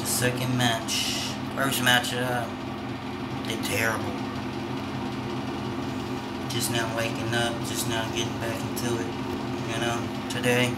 the second match. First match, uh, did terrible. Just now waking up, just now getting back into it. You know, today.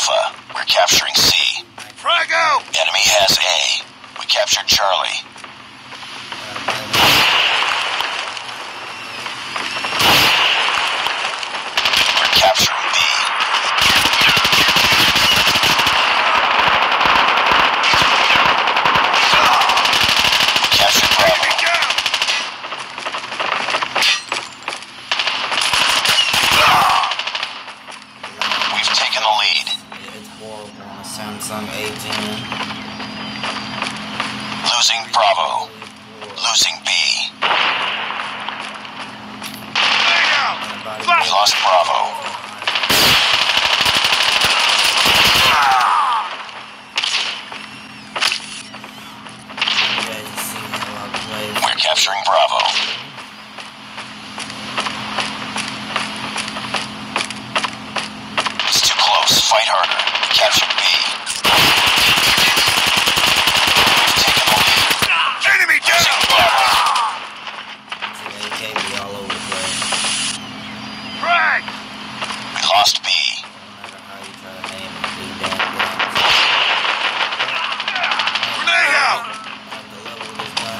Alpha. We're capturing C. Frag out! Enemy has A. We captured Charlie. We're capturing B. We captured Bravo. We've taken the lead. Yeah, it's horrible on a Samsung A10. Losing Bravo. Losing B. We lost Bravo. We're capturing Bravo. It's too close. Fight harder. We captured B. We've taken the lead. Enemy down! Bravo. AK be all over the place. Frag! We lost B. No matter how you try to name it, these damn guns. Grenade out! Have to level this gun.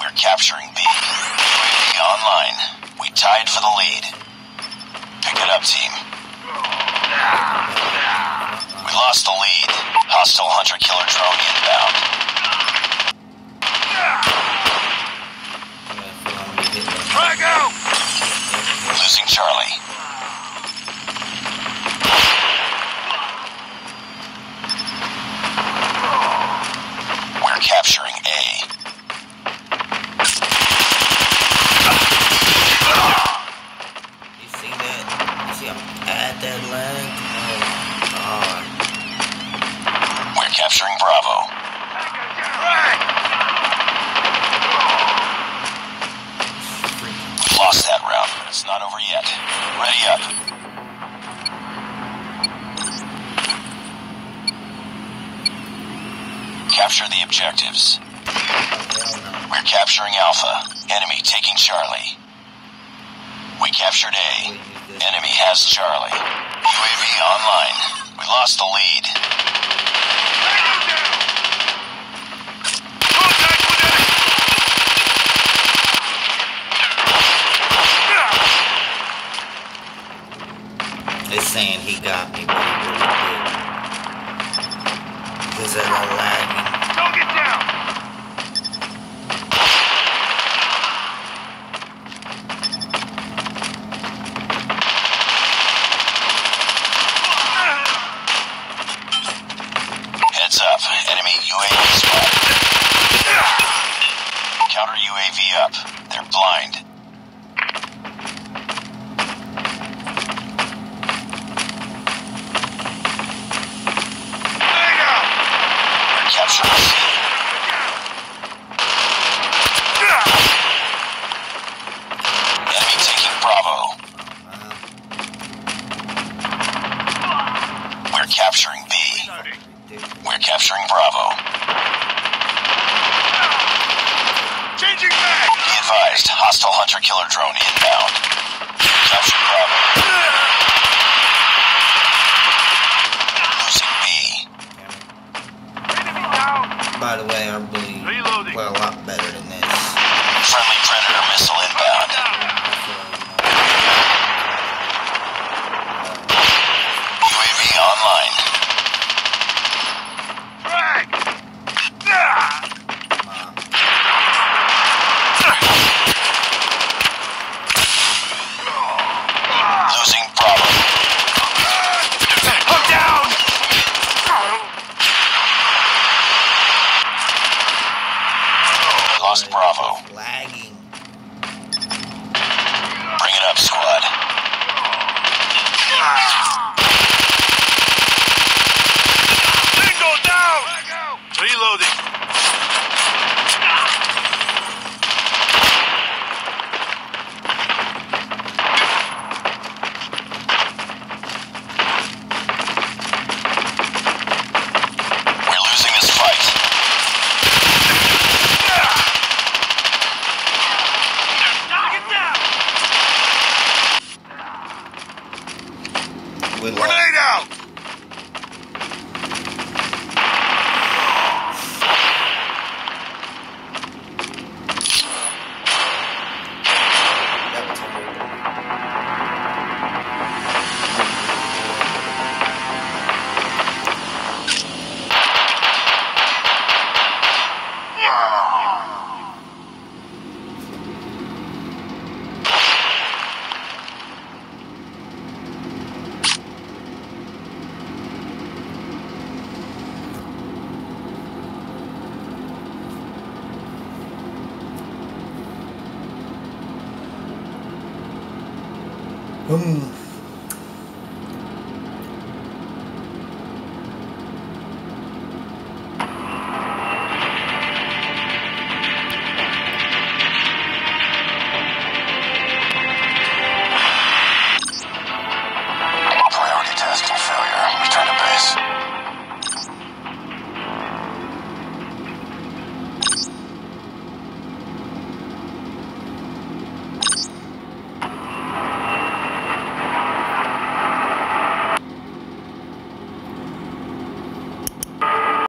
We're capturing B. UAV online. We tied for the lead. Pick it up, team. We lost the lead. Hostile hunter killer drone inbound. I got a feeling I'm gonna get that. Frag out! Losing Charlie. We're capturing A. You see that? You see how bad that lag? Oh, God. We're capturing Bravo. We've lost that round, but it's not over yet. Ready up. Capture the objectives. We're capturing Alpha. Enemy taking Charlie. We captured A. Enemy has Charlie. UAV online. We lost the lead. It's saying he got me, but he really did. Because of the lagging. Don't get down! Heads up. Enemy UAV spotted. Counter UAV up. They're blind. We're capturing Bravo. Changing back! Be advised, hostile hunter killer drone inbound. Capture Bravo. Losing B. By the way, I believe we're a lot better than that. Lost Bravo. Lagging. Bring it up, squad. 음.